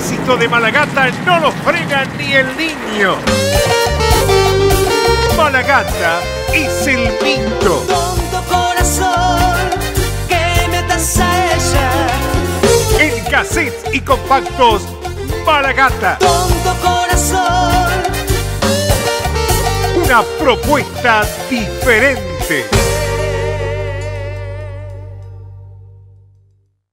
éxito de Malagata no lo frena ni el niño. Malagata es el mito. Tonto corazón que metas a ella. En cassettes y compactos, Malagata. Tonto corazón. Una propuesta diferente.